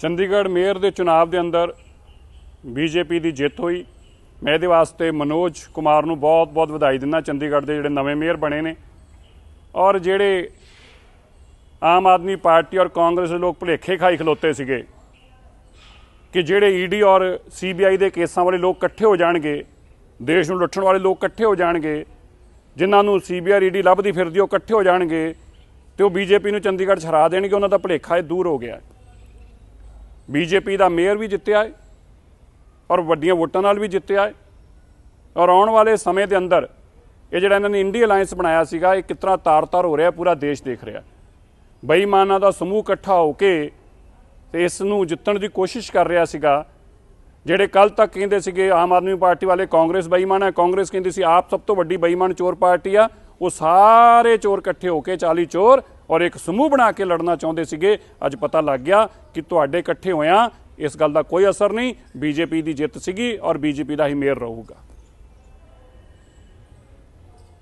Chandigarh mayor ਦੇ ਚੁਣਾਵ ਦੇ ਅੰਦਰ ਬੀਜੇਪੀ ਦੀ ਜਿੱਤ ਹੋਈ। ਮੈਂ ਇਹਦੇ ਵਾਸਤੇ ਮਨੋਜ ਕੁਮਾਰ ਨੂੰ ਬਹੁਤ-ਬਹੁਤ ਵਧਾਈ ਦਿੰਦਾ। ਚੰਡੀਗੜ੍ਹ ਦੇ ਜਿਹੜੇ ਨਵੇਂ ਮੇਅਰ ਬਣੇ ਨੇ ਔਰ ਜਿਹੜੇ ਆਮ ਆਦਮੀ ਪਾਰਟੀ ਔਰ ਕਾਂਗਰਸ ਦੇ ਲੋਕ ਭੁਲੇਖੇ ਖਾਈ ਖਲੋਤੇ ਸੀਗੇ ਕਿ ਜਿਹੜੇ ਈਡੀ ਔਰ ਸੀਬੀਆਈ ਦੇ ਕੇਸਾਂ ਵਾਲੇ ਲੋਕ ਇਕੱਠੇ ਹੋ ਜਾਣਗੇ, ਦੇਸ਼ ਨੂੰ ਲੁੱਟਣ ਵਾਲੇ ਲੋਕ ਇਕੱਠੇ ਹੋ ਜਾਣਗੇ, ਜਿਨ੍ਹਾਂ ਨੂੰ ਸੀਬੀਆਈ ਈਡੀ ਲੱਭਦੀ ਫਿਰਦੀ ਉਹ ਇਕੱਠੇ ਹੋ ਜਾਣਗੇ ਤੇ ਉਹ ਬੀਜੇਪੀ ਨੂੰ ਚੰਡੀਗੜ੍ਹ 'ਚ ਹਰਾ ਦੇਣਗੇ, ਉਹਨਾਂ ਦਾ ਭੁਲੇਖਾ ਇਹ ਦੂਰ ਹੋ ਗਿਆ। ਬੀਜੇਪੀ ਦਾ ਮੇਅਰ ਵੀ ਜਿੱਤਿਆ ਹੈ ਔਰ ਵੱਡੀਆਂ ਵੋਟਾਂ ਨਾਲ ਵੀ ਜਿੱਤਿਆ ਹੈ ਔਰ ਆਉਣ ਵਾਲੇ ਸਮੇਂ ਦੇ ਅੰਦਰ ਇਹ ਜਿਹੜਾ ਇਹਨਾਂ ਨੇ ਇੰਡੀ ਅਲਾਈਅੰਸ ਬਣਾਇਆ ਸੀਗਾ, ਇਹ ਕਿਤਨਾ ਤਾਰ-ਤਾਰ ਹੋ ਰਿਹਾ, ਪੂਰਾ ਦੇਸ਼ ਦੇਖ ਰਿਹਾ। ਬੇਈਮਾਨਾਂ ਦਾ ਸਮੂਹ ਇਕੱਠਾ ਹੋ ਕੇ ਤੇ ਇਸ ਨੂੰ ਜਿੱਤਣ ਦੀ ਕੋਸ਼ਿਸ਼ ਕਰ ਰਿਹਾ ਸੀਗਾ, ਜਿਹੜੇ ਕੱਲ ਤੱਕ ਕਹਿੰਦੇ ਸੀਗੇ ਆਮ ਆਦਮੀ ਪਾਰਟੀ ਵਾਲੇ ਕਾਂਗਰਸ ਬੇਈਮਾਨ ਹੈ, ਕਾਂਗਰਸ ਕਹਿੰਦੀ ਸੀ, ਆਪ ਸਭ ਤੋਂ ਵੱਡੀ ਬੇਈਮਾਨ ਚੋਰ ਪਾਰਟੀ ਆ। ਉਹ ਸਾਰੇ ਚੋਰ ਇਕੱਠੇ ਹੋ ਕੇ 40 ਚੋਰ ਔਰ ਇੱਕ ਸਮੂਹ ਬਣਾ ਕੇ ਲੜਨਾ ਚਾਹੁੰਦੇ ਸੀਗੇ, ਅੱਜ ਪਤਾ ਲੱਗ ਗਿਆ ਕਿ ਤੁਹਾਡੇ ਇਕੱਠੇ ਹੋਇਆਂ ਇਸ ਗੱਲ ਦਾ ਕੋਈ ਅਸਰ ਨਹੀਂ, ਬੀਜੇਪੀ ਦੀ ਜਿੱਤ ਸੀਗੀ ਔਰ ਬੀਜੇਪੀ ਦਾ ਹੀ ਮੇਅਰ ਰਹੂਗਾ।